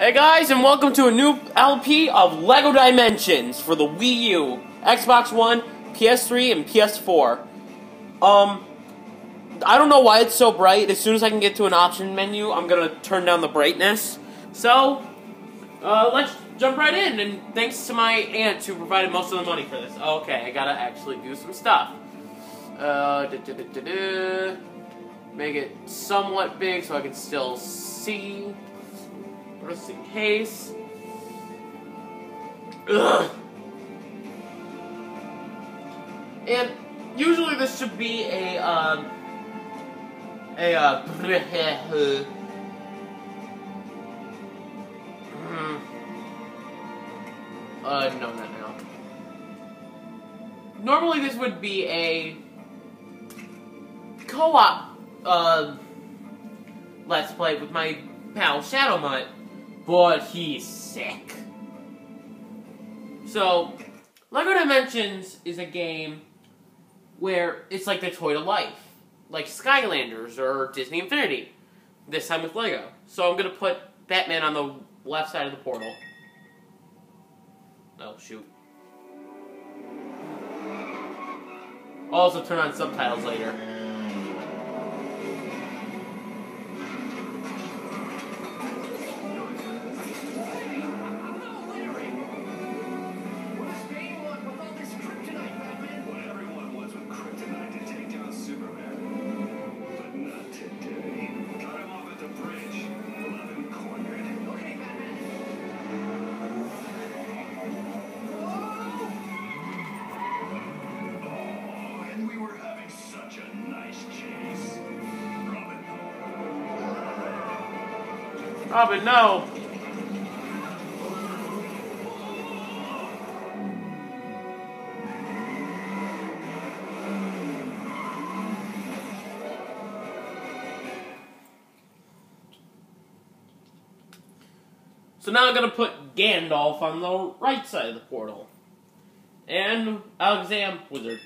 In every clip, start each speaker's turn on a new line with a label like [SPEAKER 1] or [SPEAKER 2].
[SPEAKER 1] Hey guys, and welcome to a new LP of LEGO Dimensions for the Wii U, Xbox One, PS3, and PS4. Um, I don't know why it's so bright. As soon as I can get to an option menu, I'm gonna turn down the brightness. So, uh, let's jump right in, and thanks to my aunt who provided most of the money for this. Okay, I gotta actually do some stuff. Uh, da -da -da make it somewhat big so I can still see just in case. Ugh. And usually this should be a, um, a, uh, uh, no, not now. Normally this would be a co-op, uh, let's play with my pal Shadow Mutt but he's sick. So, LEGO Dimensions is a game where it's like the toy to life, like Skylanders or Disney Infinity. This time with LEGO. So I'm gonna put Batman on the left side of the portal. Oh shoot. I'll also turn on subtitles later. Robin, no! So now I'm going to put Gandalf on the right side of the portal. And Alakazam Wizard.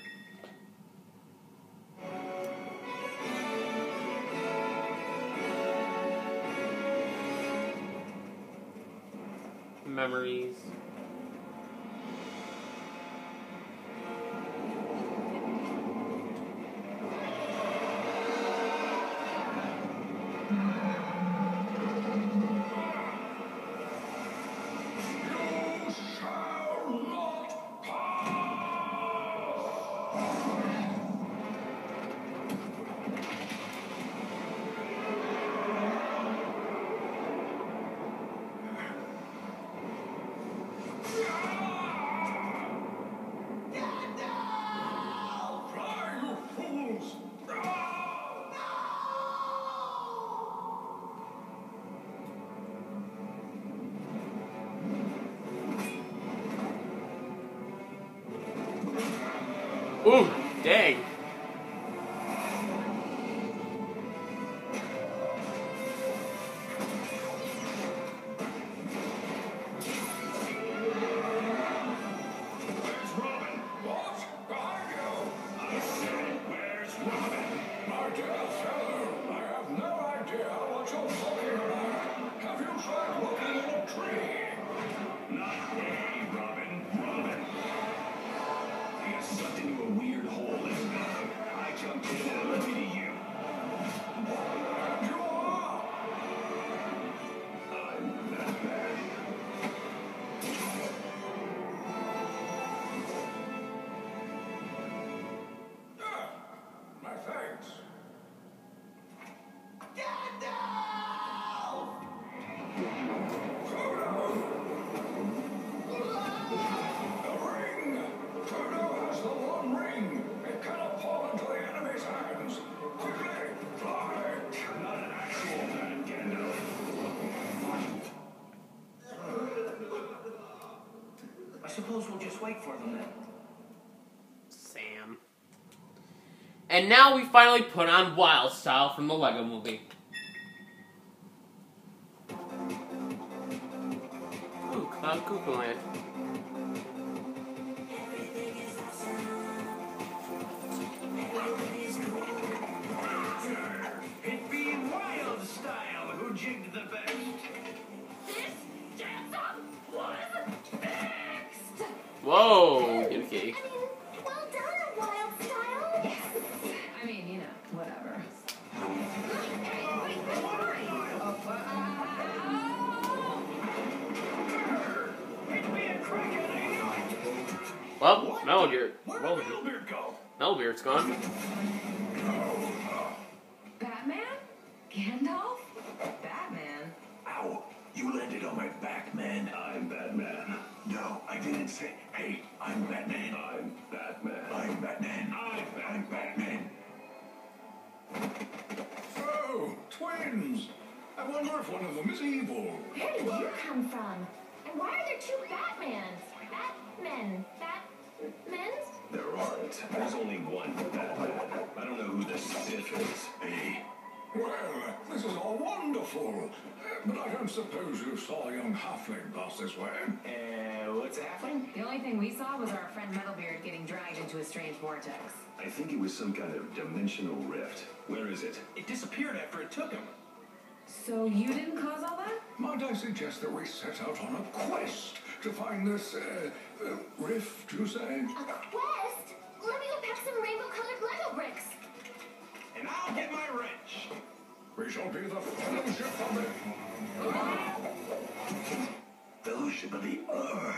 [SPEAKER 2] Suppose we'll just wait for them then.
[SPEAKER 1] Sam. And now we finally put on Wild Style from the Lego movie. Ooh, Cloud Cuckoo.
[SPEAKER 3] Well,
[SPEAKER 1] Metalbeard.
[SPEAKER 2] Where'd
[SPEAKER 1] Well,
[SPEAKER 2] the Metalbeard go?
[SPEAKER 1] Metalbeard's gone.
[SPEAKER 4] Uh,
[SPEAKER 2] what's happening?
[SPEAKER 5] The only thing we saw was our friend Metalbeard getting dragged into a strange vortex.
[SPEAKER 2] I think it was some kind of dimensional rift. Where is it? It disappeared after it took him.
[SPEAKER 5] So you didn't cause all that?
[SPEAKER 4] Might I suggest that we set out on a quest to find this, uh, uh rift, you say?
[SPEAKER 3] A quest? Let me go pack some rainbow-colored Lego bricks.
[SPEAKER 2] And I'll get my wrench.
[SPEAKER 4] We shall be the fellowship of it.
[SPEAKER 2] Fellowship of the Ur.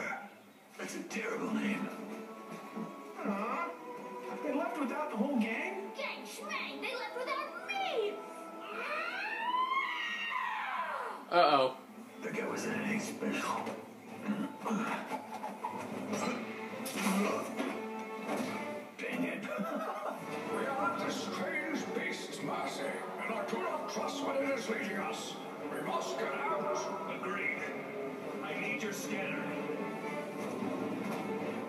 [SPEAKER 2] That's a terrible name. Huh? They left without the whole gang?
[SPEAKER 3] Gang schmang, they left without me!
[SPEAKER 1] Uh oh.
[SPEAKER 2] The guy was anything special. Dang it.
[SPEAKER 4] We are at this strange beast's mercy, and I do not trust what it is leading us. We must get out.
[SPEAKER 2] Agreed. Need your scanner.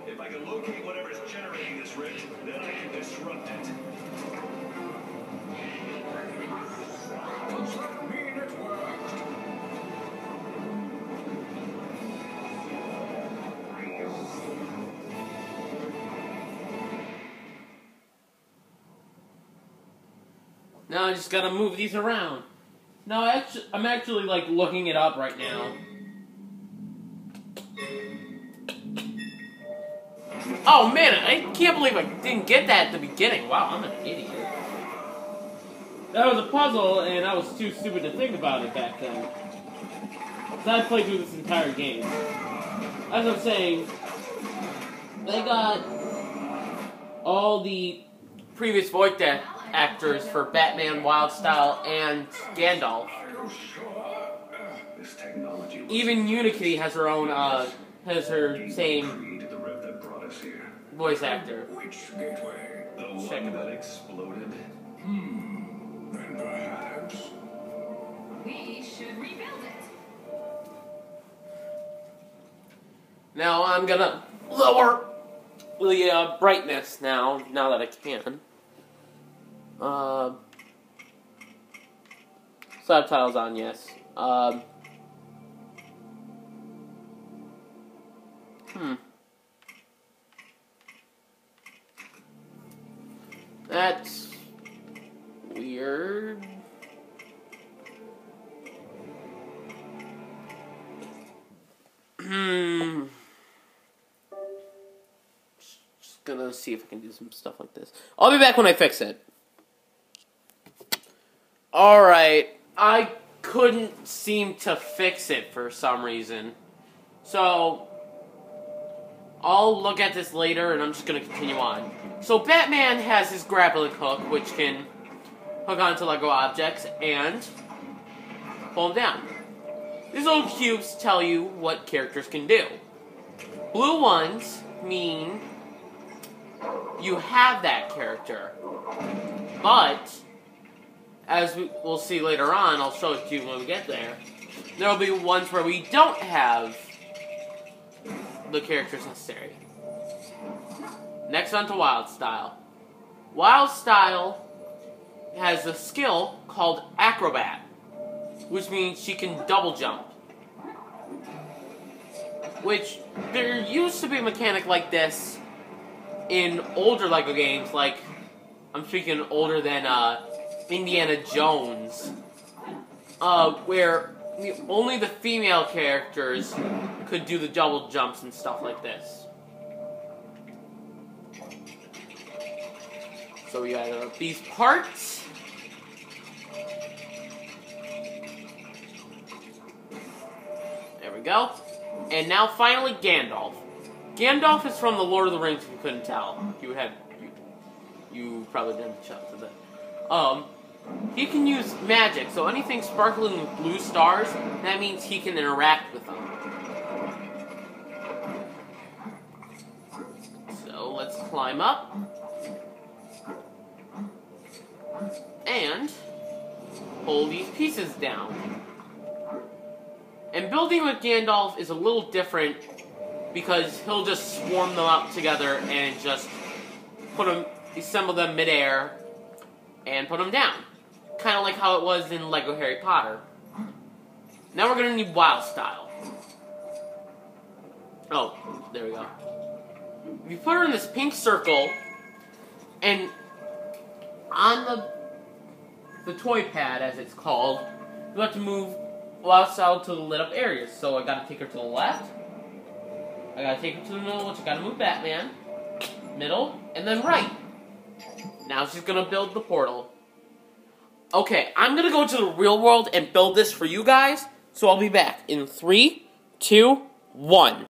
[SPEAKER 2] If I can locate whatever's generating this rift, then I can disrupt it.
[SPEAKER 1] Now I just gotta move these around. No, I'm actually like looking it up right now. Oh man, I can't believe I didn't get that at the beginning. Wow, I'm an idiot. That was a puzzle, and I was too stupid to think about it back then. So I played through this entire game. As I'm saying, they got all the previous voice act- actors for Batman, Wildstyle, and Gandalf.
[SPEAKER 4] Are you sure?
[SPEAKER 2] This technology looks
[SPEAKER 1] Even Unikitty has her own, uh, has her same voice actor.
[SPEAKER 4] which gateway?
[SPEAKER 2] The
[SPEAKER 1] Check
[SPEAKER 2] one
[SPEAKER 1] it
[SPEAKER 2] that exploded. Hmm.
[SPEAKER 4] Then perhaps.
[SPEAKER 5] We should rebuild it.
[SPEAKER 1] Now I'm gonna lower the uh, brightness now, now that I can. Uh, subtitles on, yes. Um, hmm. That's weird. Hmm. Just gonna see if I can do some stuff like this. I'll be back when I fix it. Alright, I couldn't seem to fix it for some reason. So, I'll look at this later and I'm just gonna continue on. So, Batman has his grappling hook, which can hook onto Lego objects and pull them down. These little cubes tell you what characters can do. Blue ones mean you have that character. But, as we, we'll see later on, I'll show it to you when we get there, there will be ones where we don't have the characters necessary. Next on to Wild Style. Wild Style has a skill called Acrobat, which means she can double jump. Which, there used to be a mechanic like this in older LEGO games, like, I'm speaking older than uh, Indiana Jones, uh, where the, only the female characters could do the double jumps and stuff like this. So we got uh, these parts. There we go. And now finally Gandalf. Gandalf is from the Lord of the Rings if you couldn't tell. You had you, you probably didn't check for that. Um he can use magic. So anything sparkling with blue stars, that means he can interact with them. So let's climb up. And pull these pieces down. And building with Gandalf is a little different because he'll just swarm them up together and just put them, assemble them midair, and put them down. Kind of like how it was in Lego Harry Potter. Now we're gonna need Wild Style. Oh, there we go. You put her in this pink circle, and on the the toy pad, as it's called, you have to move Wild Style to the lit up areas. So I gotta take her to the left. I gotta take her to the middle, which I gotta move Batman. Middle, and then right. Now she's gonna build the portal. Okay, I'm gonna go to the real world and build this for you guys. So I'll be back in three, two, one.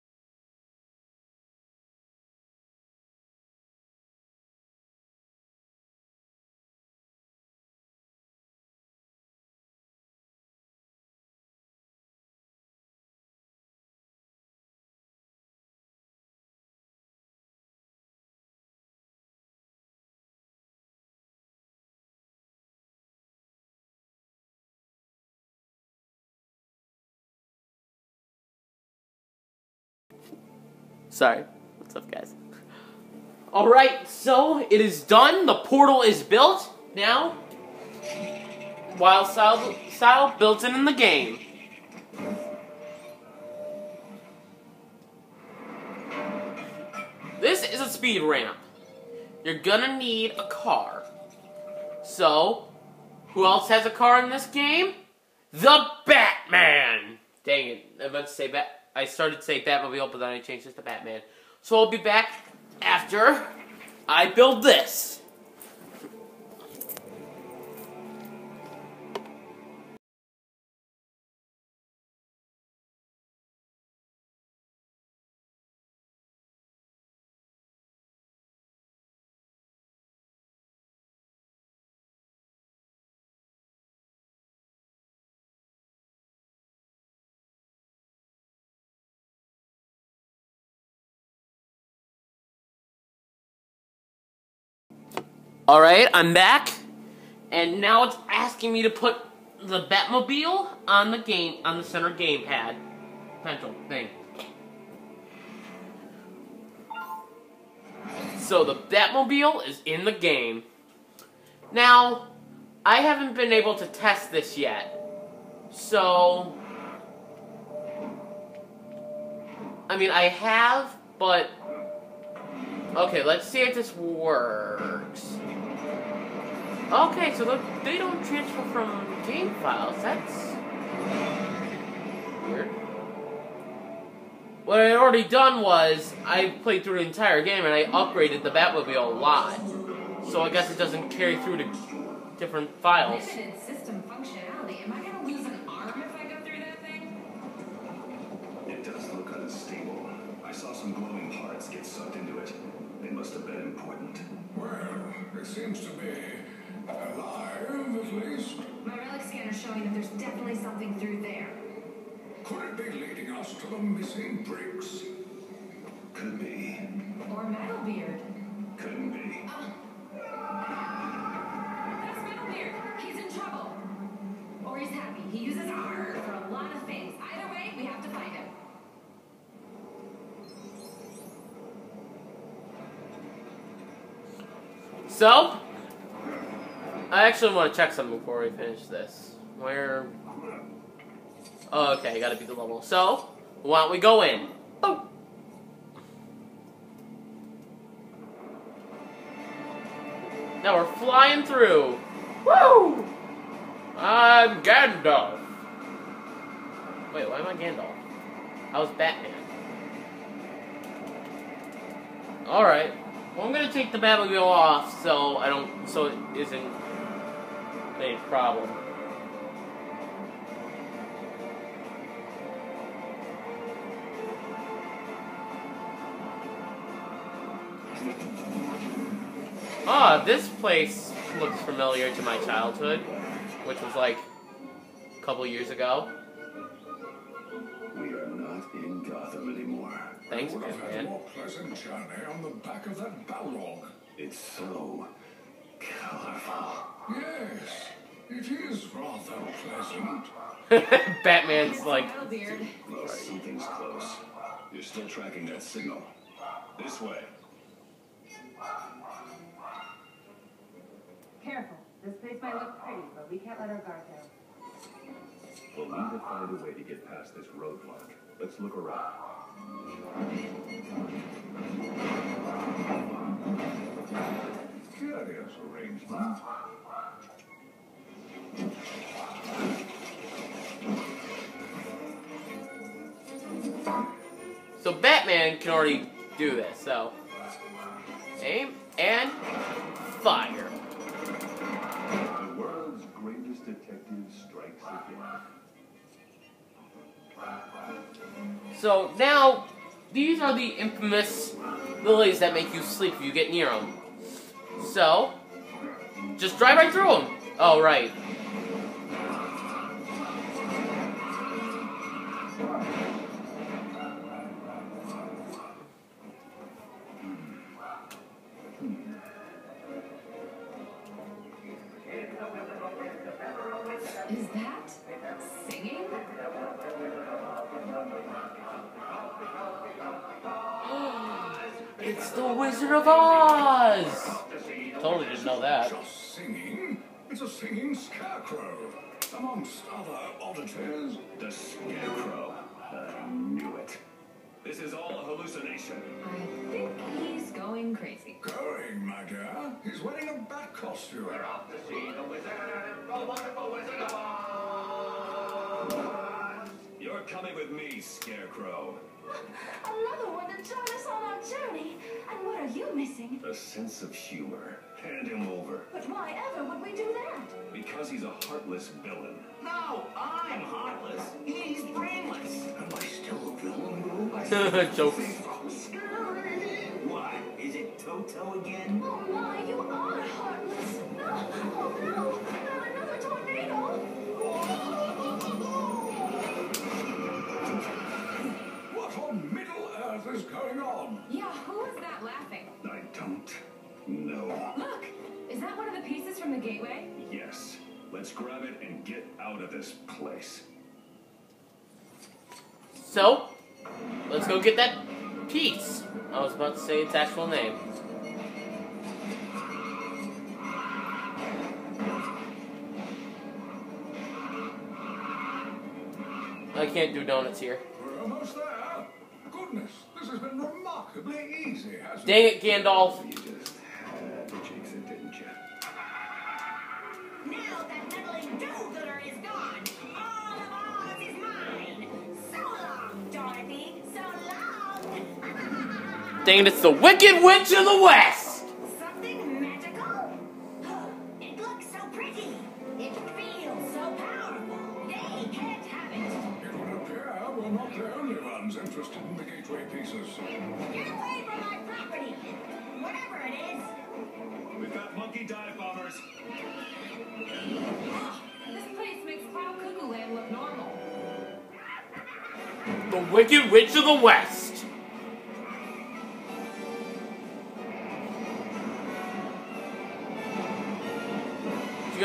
[SPEAKER 1] Sorry. What's up, guys? Alright, so it is done. The portal is built. Now, Wild Style, style built in in the game. This is a speed ramp. You're gonna need a car. So, who else has a car in this game? The Batman! Dang it, I meant to say Bat. I started to say Batmobile, but then I changed it to Batman. So I'll be back after I build this. Alright, I'm back. And now it's asking me to put the Batmobile on the game, on the center gamepad. Pencil thing. So the Batmobile is in the game. Now, I haven't been able to test this yet. So, I mean, I have, but okay, let's see if this works. Okay, so the, they don't transfer from game files. That's weird. What I had already done was I played through the entire game and I upgraded the Batmobile a lot. So I guess it doesn't carry through to different files.
[SPEAKER 5] Limited system functionality. Am I gonna lose an arm if I go through that thing?
[SPEAKER 2] It does look unstable. I saw some glowing parts get sucked into it. They must have been important.
[SPEAKER 4] Well, it seems to be alive, at least.
[SPEAKER 5] My relic scanner's showing that there's definitely something through there.
[SPEAKER 4] Could it be leading us to the missing bricks?
[SPEAKER 2] Could be.
[SPEAKER 5] Or Metalbeard.
[SPEAKER 2] Couldn't be. Ah.
[SPEAKER 5] That's Metalbeard. He's in trouble. Or he's happy. He uses R for a lot of things. Either way, we have to find him.
[SPEAKER 1] So, I actually want to check something before we finish this. Where? Oh, okay, gotta beat the level. So, why don't we go in? Oh. Now we're flying through. Woo! I'm Gandalf. Wait, why am I Gandalf? I was Batman. Alright. Well, I'm gonna take the Batmobile off so I don't, so it isn't a problem. Ah, this place looks familiar to my childhood, which was like a couple years ago.
[SPEAKER 2] We are not in Gotham anymore.
[SPEAKER 1] Thanks,
[SPEAKER 4] Would have had a more pleasant journey on the back of that Balrog.
[SPEAKER 2] It's so colorful.
[SPEAKER 4] Yes, it is rather pleasant.
[SPEAKER 1] Batman's like,
[SPEAKER 5] Metalbeard.
[SPEAKER 2] Something's close. You're still tracking that signal. This way.
[SPEAKER 6] Careful. This place might look pretty, but we can't let our guard down.
[SPEAKER 2] We'll need to find a way to get past this roadblock. Let's look around.
[SPEAKER 4] Curious arrangement.
[SPEAKER 1] so Batman can already do this, so. Aim and fire.
[SPEAKER 2] The world's greatest detective strikes again.
[SPEAKER 1] So now, these are the infamous lilies that make you sleep if you get near them. So, just drive right through them. Oh, right.
[SPEAKER 4] Amongst other oddities.
[SPEAKER 2] The Scarecrow. I knew it. This is all a hallucination.
[SPEAKER 5] I think he's going crazy.
[SPEAKER 4] Going, my dear. He's wearing a bat costume.
[SPEAKER 2] We're off to see the wizard, the wonderful Wizard of Oz. You're coming with me, Scarecrow.
[SPEAKER 3] Another one to join us on our journey. And what are you missing?
[SPEAKER 2] A sense of humor. Hand him over.
[SPEAKER 3] But why ever would we do that?
[SPEAKER 2] Because he's a heartless villain.
[SPEAKER 7] No, I'm heartless. He's brainless. Am I still a villain?
[SPEAKER 1] Jokes.
[SPEAKER 7] What? Is it Toto again?
[SPEAKER 3] Oh my, you are heartless. No, oh no, not another tornado.
[SPEAKER 4] What on Middle Earth is going on?
[SPEAKER 5] Yeah, who is that laughing?
[SPEAKER 2] I don't know.
[SPEAKER 5] Look! Is that one of the pieces from the gateway?
[SPEAKER 2] Yes. Let's grab it and get out of this place.
[SPEAKER 1] So, let's go get that piece. I was about to say its actual name. I can't do donuts here.
[SPEAKER 4] We're almost there. Goodness, this has been remarkably easy, hasn't
[SPEAKER 1] Dang it, Gandalf.
[SPEAKER 3] Long.
[SPEAKER 1] Dang it, it's the Wicked Witch of the West!
[SPEAKER 3] Something magical? It looks so pretty. It feels so powerful. They can't have it.
[SPEAKER 4] It would appear we're not the only ones interested in the gateway pieces.
[SPEAKER 3] Get away from my property. Whatever it is.
[SPEAKER 2] We've got monkey dive bombers.
[SPEAKER 5] Oh, this place makes Cloud Cuckoo Land look normal.
[SPEAKER 1] The Wicked Witch of the West!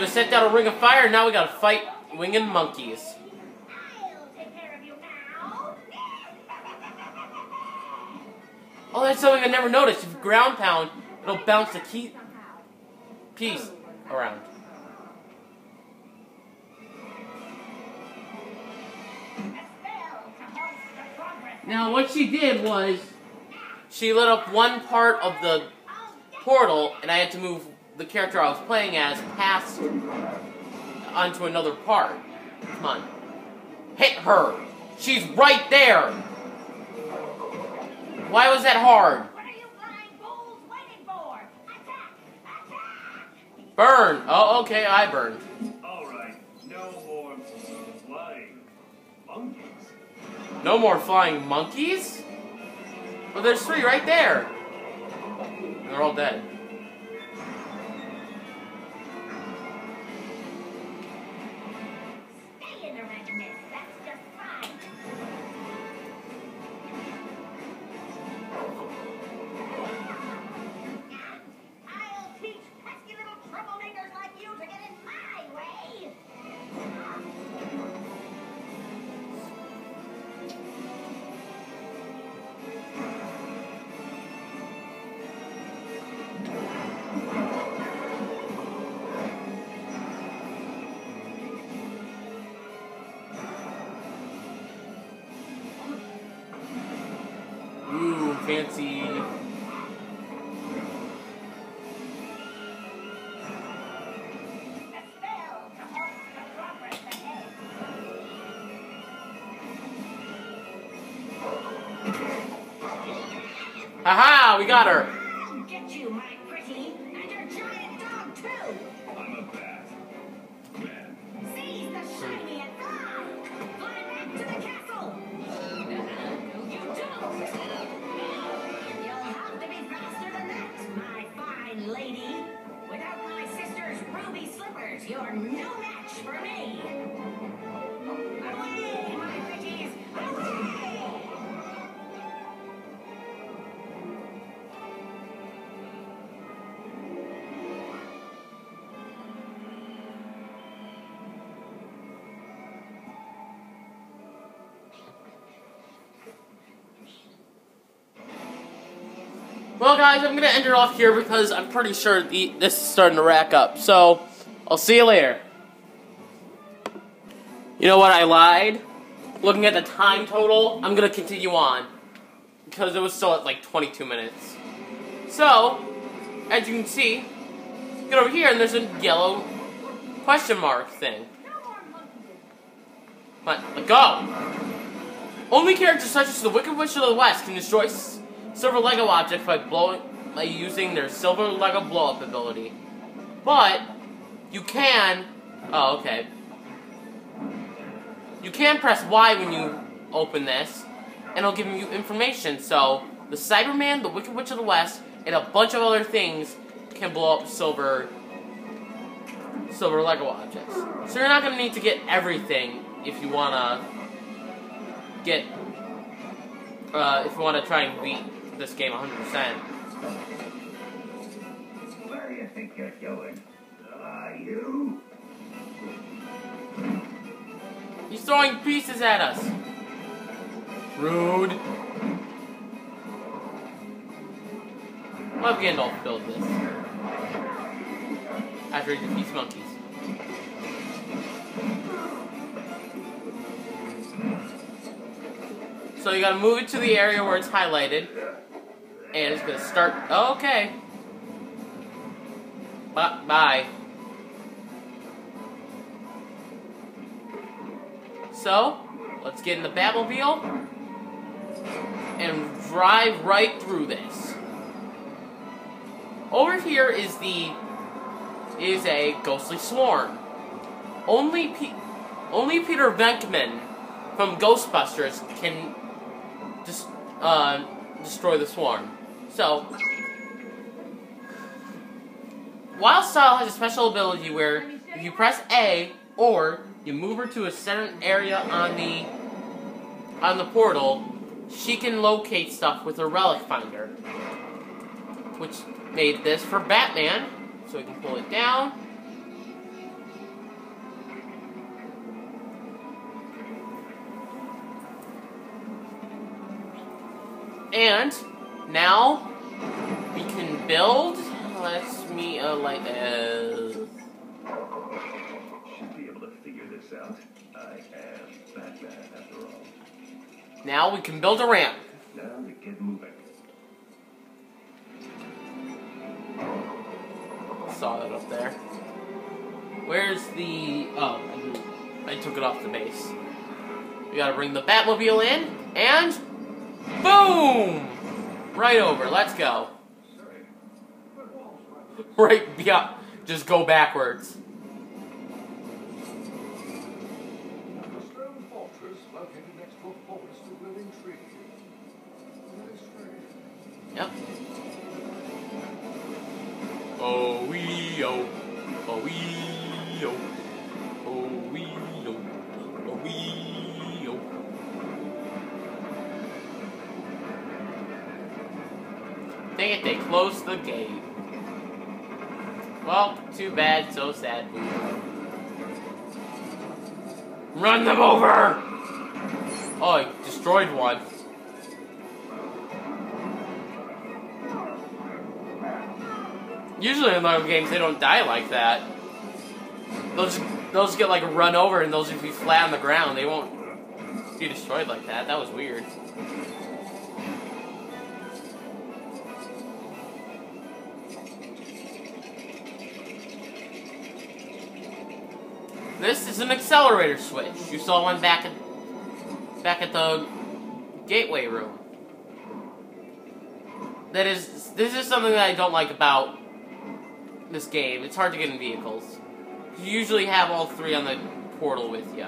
[SPEAKER 1] Gonna set down a ring of fire, now we gotta fight winged monkeys. Oh, that's something I never noticed. If you ground pound, it'll bounce the key piece around. Now, what she did was she lit up one part of the portal, and I had to move the character I was playing as passed onto another part. Come on. Hit her! She's right there! Why was that hard?
[SPEAKER 3] What are you blind fools waiting
[SPEAKER 1] Burn. Oh, okay, I burn.
[SPEAKER 2] All right, no more flying monkeys.
[SPEAKER 1] No more flying monkeys? Well, there's three right there. They're all dead.
[SPEAKER 3] Be faster than that, my fine lady. Without my sister's ruby slippers, you're no match for me.
[SPEAKER 1] Well, guys, I'm gonna end it off here because I'm pretty sure the, this is starting to rack up. So, I'll see you later. You know what? I lied. Looking at the time total, I'm gonna continue on because it was still at like 22 minutes. So, as you can see, get over here and there's a yellow question mark thing. But let go. Only characters such as the Wicked Witch of the West can destroy silver Lego objects by blowing by using their silver Lego blow up ability. But you can oh okay. You can press Y when you open this, and it'll give you information. So the Cyberman, the Wicked Witch of the West, and a bunch of other things can blow up silver silver Lego objects. So you're not gonna need to get everything if you wanna get uh, if you wanna try and beat this game 100%.
[SPEAKER 2] Where do you think you're going? Ah, you?
[SPEAKER 1] He's throwing pieces at us. Rude. Have Gandalf build this. After he defeats monkeys. So you gotta move it to the area where it's highlighted. And it's gonna start. Oh, okay. Bye. Bye. So, let's get in the Batmobile and drive right through this. Over here is the is a ghostly swarm. Only Pe- only Peter Venkman from Ghostbusters can just uh, destroy the swarm. So, Wild Style has a special ability where if you press A or you move her to a certain area on the on the portal, she can locate stuff with her relic finder. Which made this for Batman, so we can pull it down. And now we can build. Let's me uh, like uh,
[SPEAKER 2] Should be able to figure this out. I am Batman after all.
[SPEAKER 1] now we can build a ramp.
[SPEAKER 2] Now to get moving.
[SPEAKER 1] Saw that up there. Where's the? Oh, I, I took it off the base. We gotta bring the Batmobile in, and boom! Right over. Let's go. Right beyond, just go backwards. Closed the gate. Well, too bad, so sad. Run them over! Oh, I destroyed one. Usually in Lego games they don't die like that. They'll just, they'll just get like run over and they'll just be flat on the ground. They won't be destroyed like that. That was weird. This is an accelerator switch. You saw one back at back at the gateway room. That is this is something that I don't like about this game. It's hard to get in vehicles. You usually have all three on the portal with you.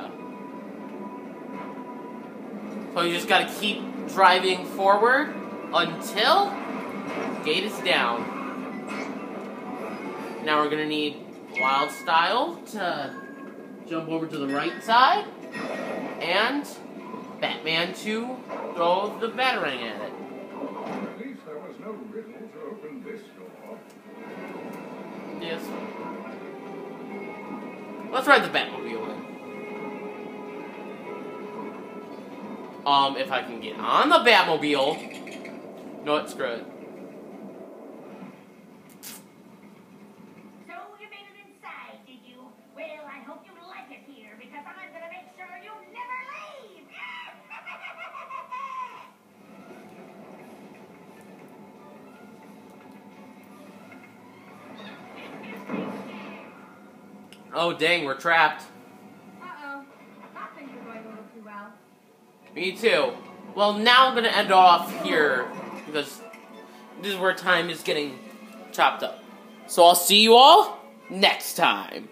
[SPEAKER 1] So you just gotta keep driving forward until gate is down. Now we're gonna need Wild Style to jump over to the right side, and Batman to throw the Batarang at it.
[SPEAKER 4] At least there was no riddle to open this door.
[SPEAKER 1] Yes. Let's ride the Batmobile in. Um, if I can get on the Batmobile. No, it's good.
[SPEAKER 3] So
[SPEAKER 1] Oh, dang, we're trapped.
[SPEAKER 6] Uh-oh. Thought things were going a little too well.
[SPEAKER 1] Me too. Well, now I'm gonna end off here because this is where time is getting chopped up. So I'll see you all next time.